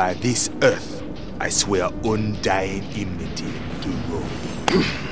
By this earth, I swear undying enmity to Rome.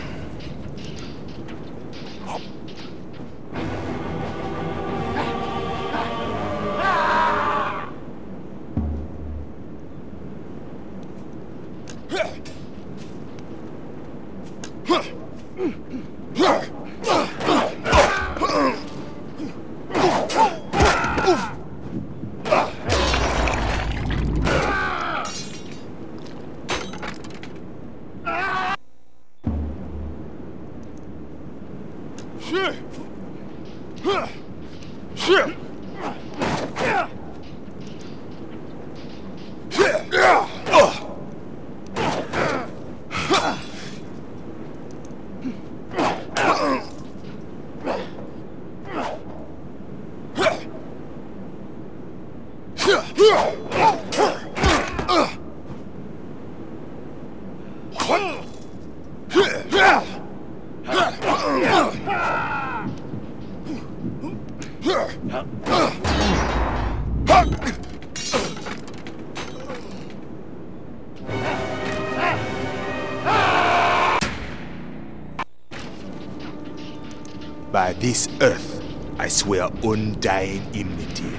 What? By this earth, I swear undying enmity.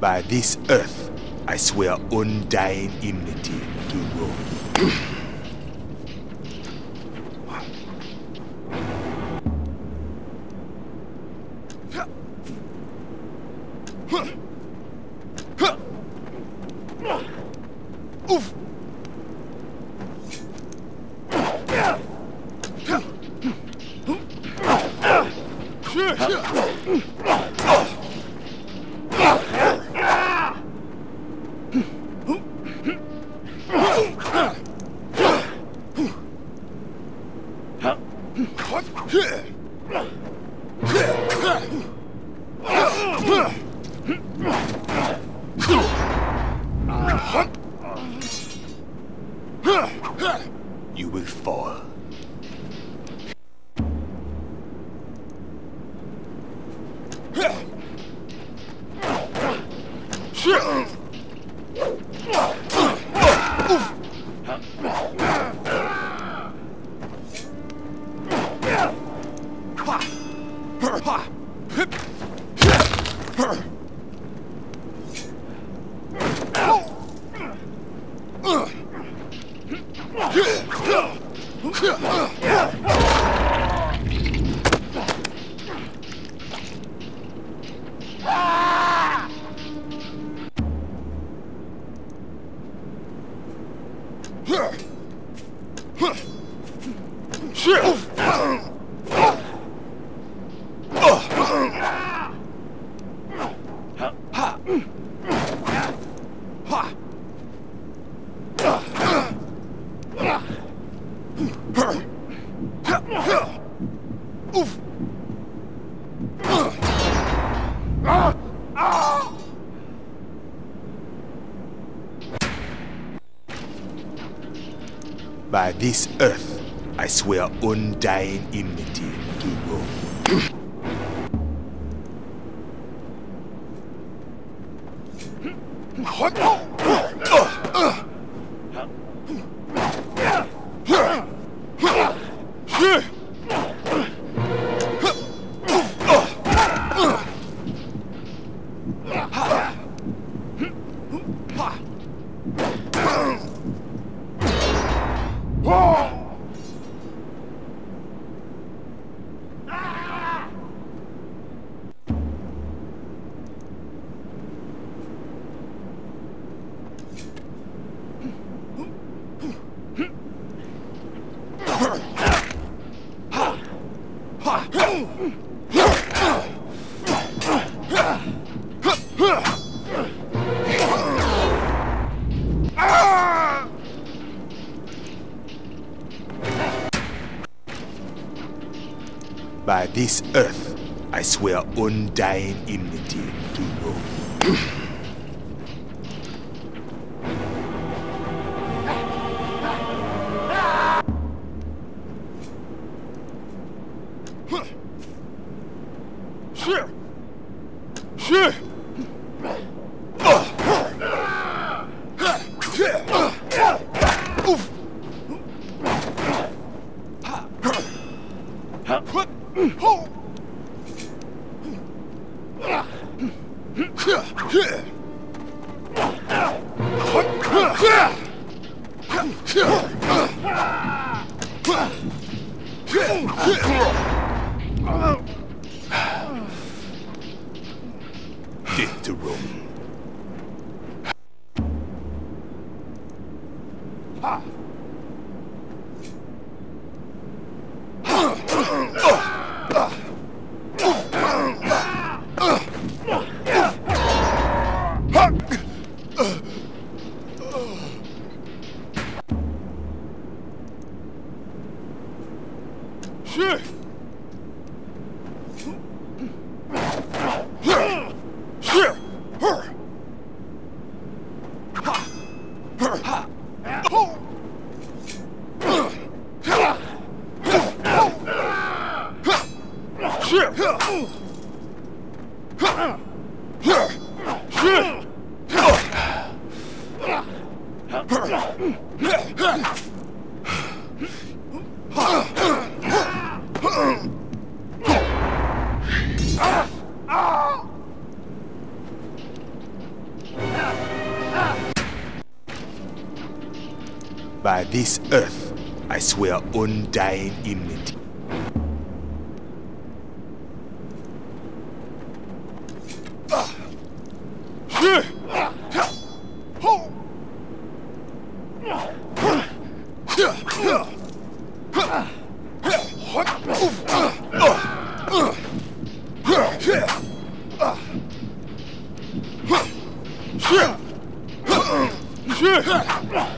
By this earth, I swear undying enmity to Rome. You will fall. Yeah! huh. Huh. By this earth, I swear undying enmity to Rome. What? This earth, I swear undying enmity to Rome. Sure. Death to. By this earth, I swear undying enmity. Sure. Ah!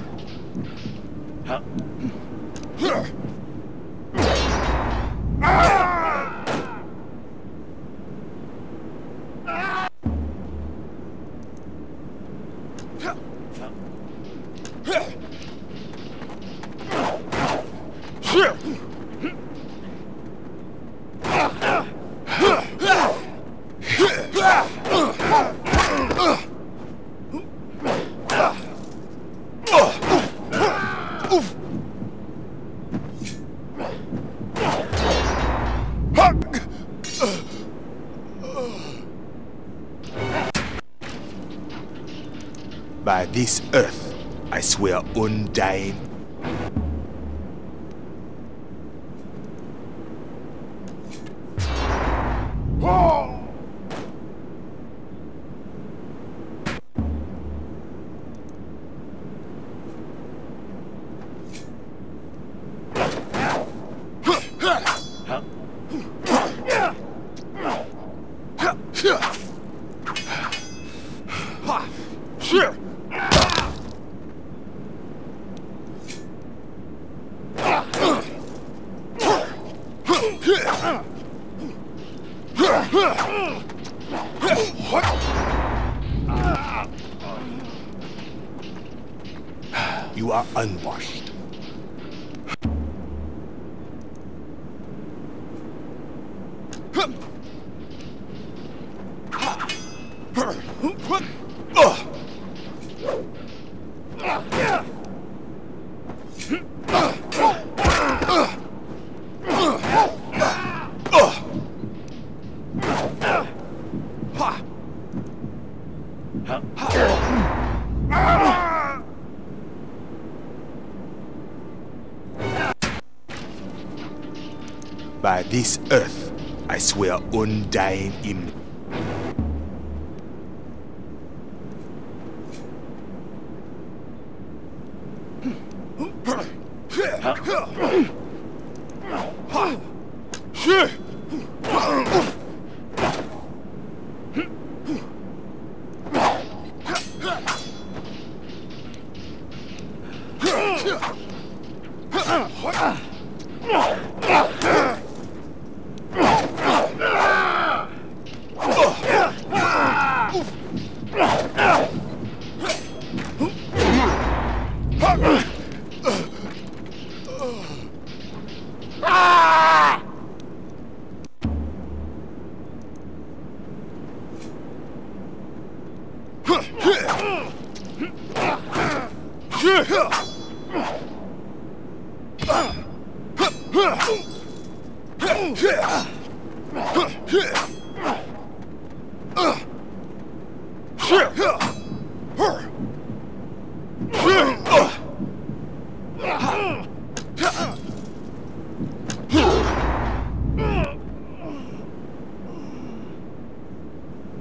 By this earth, I swear undying. You are unwashed. By this earth, I swear undying enmity. Sure.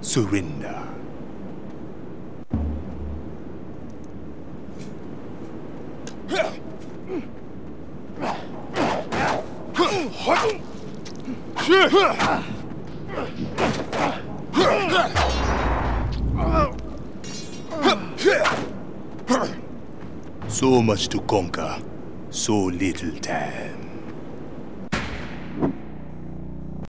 Surrender. So much to conquer, so little time.